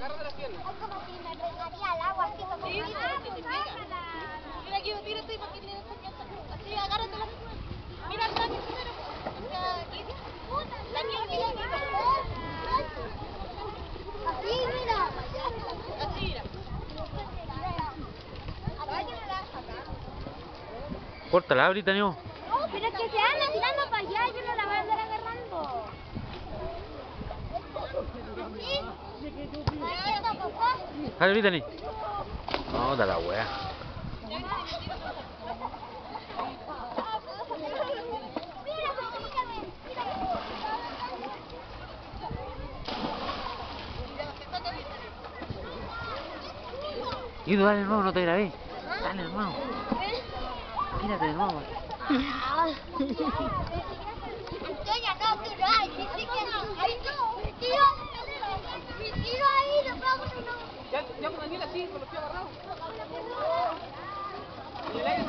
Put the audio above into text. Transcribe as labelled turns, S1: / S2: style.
S1: Agárrate las piernas.
S2: Es como si me pegaría al agua, así como...
S3: Sí,
S2: ¡Ah,
S3: sí, te pega. Mira aquí, tírate porque tienes confianza. Así, agárratela. Mira al Dani primero. O sea, aquí. Dani, mira, mira.
S2: Así, mira.
S3: Así, mira.
S4: Córtala ahorita, Neo.
S2: No, pero es que se anda tirando para allá, yo no la voy a andar
S4: Dale ahorita, Ni. No, da la wea. Ido, dale nuevo, no te grabé. Dale de nuevo. Tírate de nuevo.
S1: así, con los pies agarrados. El aire